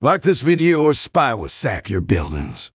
Like this video or spy will sack your buildings.